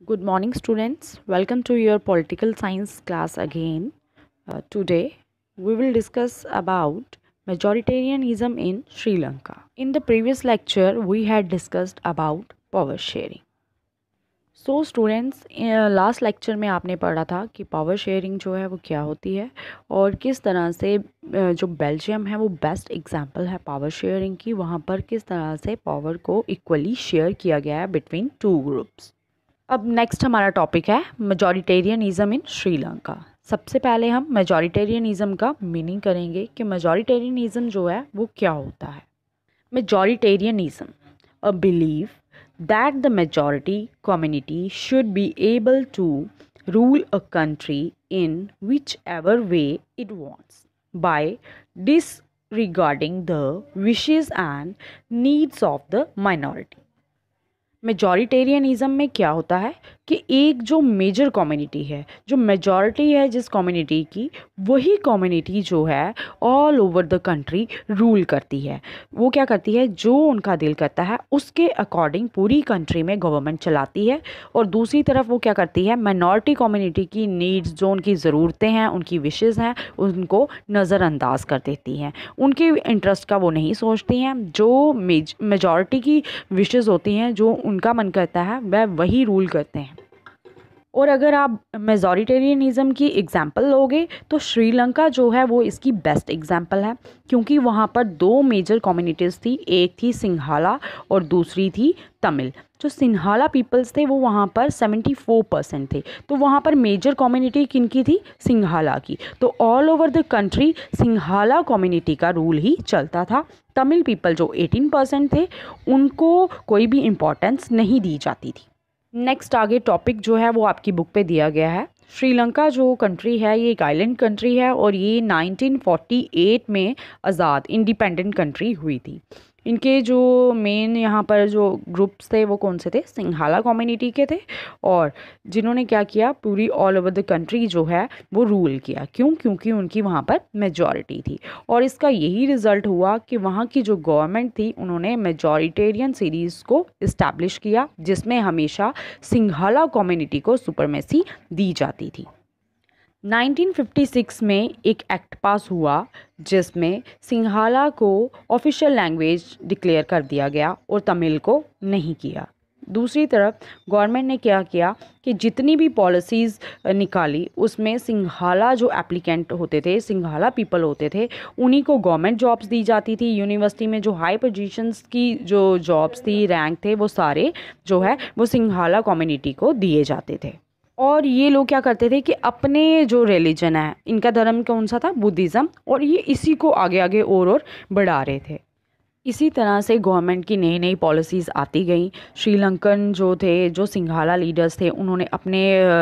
Good morning, students. Welcome to your political science class again. Uh, today, we will discuss about majoritarianism in Sri Lanka. In the previous lecture, we had discussed about power sharing. So students last lecture में आपने पढ़ा था कि power sharing जो है वो क्या होती है और किस तरह से uh, जो बेल्जियम है वो बेस्ट एग्जांपल है पावर शेयरिंग की वहाँ पर किस तरह से पावर को इक्वली शेयर किया गया है बिटवीन टू ग्रुप्स अब नेक्स्ट हमारा टॉपिक है मेजॉरिटेरियनिज़म इन श्रीलंका सबसे पहले हम मेजॉरिटेरियनिज़म का मीनिंग करेंगे कि मेजॉरिटेरियनिज़म जो है, वो क्या होता है? Majoritarianism a believe that the majority community should be able to rule a country in whichever way it wants by disregarding the wishes and needs of the minority majoritarianism में क्या होता है कि एक जो मेजर कम्युनिटी है, जो majority है जिस कम्युनिटी की, वही कम्युनिटी जो है all over the country rule करती है। वो क्या करती है? जो उनका दिल करता है, उसके अकॉर्डिंग पूरी कंट्री में गवर्नमेंट चलाती है और दूसरी तरफ़ वो क्या करती है? माइनॉरिटी कम्युनिटी की नीड्स जो उनकी ज़रूरतें हैं, उनकी विशेज़ हैं, उनको नज़रअंदाज कर देती हैं। उनके इंटरेस्ट का वो नहीं सोचती हैं। जो मेजॉरिटी की विशेज़ होती हैं, जो उनका मन करता है वह वही रूल करते हैं। और अगर आप मेजोरिटेरियनिज़म की एग्ज़ाम्पल लोगे तो श्रीलंका जो है वो इसकी बेस्ट एग्ज़ाम्पल है, क्योंकि वहाँ पर दो मेजर कम्युनिटीज़ थी, एक थी सिंघाला और दूसरी थी तमिल। जो सिंहाला पीपल्स थे, वो वहाँ पर 74 परसेंट थे। तो वहाँ पर मेजर कम्युनिटी किन की थी? सिंघाला की। तो all over the country Sinhala community का रूल ही चलता था। तमिल पीपल जो 18 परसेंट थे, उनको कोई भी इम्पोर्टेंस नहीं दी जाती थी। नेक्स्ट आगे टॉपिक जो है वो आपकी बुक पे दिया गया है। श्रीलंका जो कंट्री है, ये एक आइलैंड कंट्री है और ये 1948 में आज़ाद इंडिपेंडेंट कंट्री हुई थी। इनके जो मेन यहाँ पर जो ग्रुप्स थे, वो कौन से थे? सिंघाला कम्युनिटी के थे और जिन्होंने क्या किया? पूरी ऑल ओवर द कंट्री जो है, वो रूल किया। क्यों? क्योंकि उनकी वहाँ पर मेजॉरिटी थी। और इसका यही रिज़ल्ट हुआ कि वहाँ की जो गवर्नमेंट थी, उन्होंने मेजॉरिटेरियन सीरीज़ को इस्टेब्लिश किया, जिसमें हमेशा सिंघाला कम्युनिटी को सुपरमेसी दी जाती थी। 1956 में एक एक्ट पास हुआ, जिसमें सिंघाला को ऑफिशियल लैंग्वेज डिक्लेयर कर दिया गया और तमिल को नहीं किया। दूसरी तरफ़, गवर्नमेंट ने क्या किया कि जितनी भी पॉलिसीज़ निकाली, उसमें सिंघाला जो एप्लीकेंट होते थे सिंघाला पीपल होते थे, उन्हीं को गवर्नमेंट जॉब्स दी जाती थी। यूनिवर्सिटी में जो हाई पोजीशंस की जो जॉब्स थी, रैंक थे, वो सारे जो है, वो सिंघाला कम्युनिटी को दिए जाते थे। और ये लोग क्या करते थे कि अपने जो रिलीजन है, इनका धर्म कौन सा था? बुद्धिज़्म। और ये इसी को आगे आगे और और बढ़ा रहे थे। इसी तरह से गवर्नमेंट की नई नई पॉलिसीज़ आती गई। श्रीलंकन जो थे, जो सिंघाला लीडर्स थे, उन्होंने अपने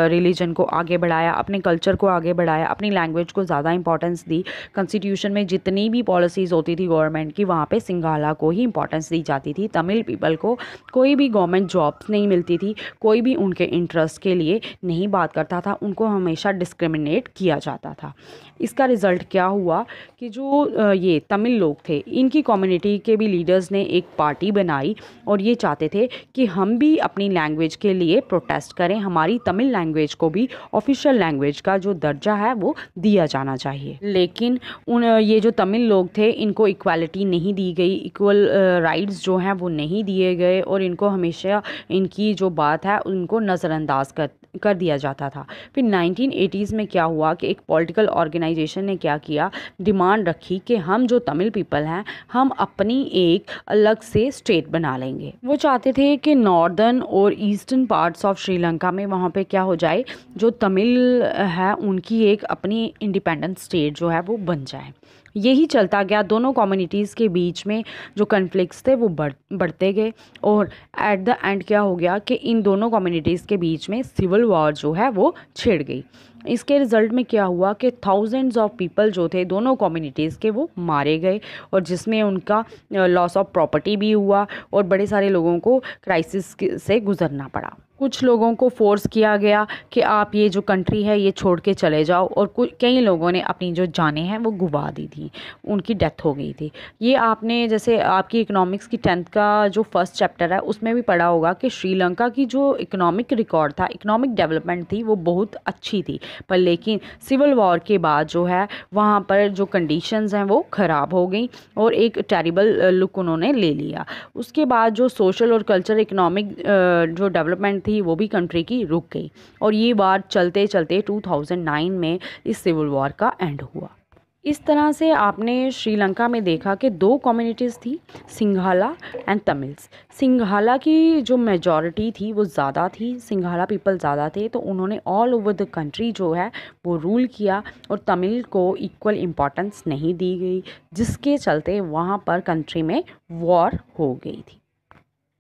रिलीजन को आगे बढ़ाया, अपने कल्चर को आगे बढ़ाया, अपनी लैंग्वेज को ज़्यादा इंपॉर्टेंस दी। कॉन्स्टिट्यूशन में जितनी भी पॉलिसीज़ होती थी गवर्नमेंट की, वहाँ पे सिंघाला को ही इंपॉर्टेंस दी जाती थी। तमिल पीपल को कोई भी गवर्नमेंट जॉब्स नहीं मिलती थी, कोई भी उनके इंटरेस्ट के लिए नहीं बात करता था, उनको हमेशा डिस्क्रिमिनेट किया जाता था। इसका रिज़ल्ट क्या हुआ कि जो ये तमिल लोग थे, इनकी कम्युनिटी के भी लीडर्स ने एक पार्टी बनाई और ये चाहते थे कि हम भी अपनी लैंग्वेज के लिए प्रोटेस्ट करें। हमारी तमिल लैंग्वेज को भी ऑफिशियल लैंग्वेज का जो दर्जा है वो दिया जाना चाहिए। लेकिन उन, ये जो तमिल लोग थे, इनको इक्वालिटी नहीं दी गई। इक्वल राइट्स जो हैं वो नहीं दिए गए और इनको हमेशा इनकी जो बात है उनको नज़रअंदाज कर कर दिया जाता था। फिर 1980s में क्या हुआ कि एक पॉलिटिकल ऑर्गेनाइजेशन ने क्या किया? डिमांड रखी कि हम जो तमिल पीपल हैं, हम अपनी एक अलग से स्टेट बना लेंगे। वो चाहते थे कि नॉर्दर्न और ईस्टर्न पार्ट्स ऑफ़ श्रीलंका में वहाँ पे क्या हो जाए, जो तमिल है, उनकी एक अपनी इंडिपेंडेंट स्टेट जो है, वो बन जाए। यही चलता गया। दोनों कम्युनिटीज़ के बीच में जो कन्फ्लिक्स थे, वो बढ़, बढ़ते गए और एट द एंड क्या हो गया कि इन दोनों कम्युनिटीज़ के बीच में सिविल वॉर जो है, वो छिड़ गई। इसके रिज़ल्ट में क्या हुआ कि थाउजेंड्स ऑफ़ पीपल जो थे, दोनों कम्युनिटीज़ के वो मारे गए और जिसमें उनका लॉस ऑफ़ प्रॉपर्टी भी हुआ और बड़े सारे लोगों को क्राइसिस से गुजरना पड़ा। कुछ लोगों को फोर्स किया गया कि आप ये जो कंट्री है, ये छोड़ के चले जाओ और कई लोगों ने अपनी जो जानें हैं, वो गुबा दी थी। उनकी डेथ हो गई थी। ये आपने जैसे आपकी इकोनॉमिक्स की टेंथ का जो फ़र्स्ट चैप्टर है, उसमें भी पढ़ा होगा कि श्रीलंका की जो इकोनॉमिक रिकॉर्ड था इकोनॉमिक डेवलपमेंट थी, वो बहुत अच्छी थी। पर लेकिन सिविल वॉर के बाद जो है, वहाँ पर जो कंडीशंस हैं, वो ख़राब हो गई और एक टेरिबल लुक उन्होंने ले लिया। उसके बाद जो सोशल और कल्चर इकनॉमिक जो डेवलपमेंट थी वो भी कंट्री की रुक गई। और ये बात चलते चलते 2009 में इस सिविल वॉर का एंड हुआ। इस तरह से आपने श्रीलंका में देखा कि दो कम्युनिटीज़ थी सिंघाला एंड तमिल्स सिंघाला की जो मेजॉरिटी थी, वो ज़्यादा थी। सिंघाला पीपल ज़्यादा थे तो उन्होंने ऑल ओवर द कंट्री जो है, वो रूल किया और तमिल को इक्वल इम्पोर्टेंस नहीं दी गई, जिसके चलते वहाँ पर कंट्री में वॉर हो गई थी।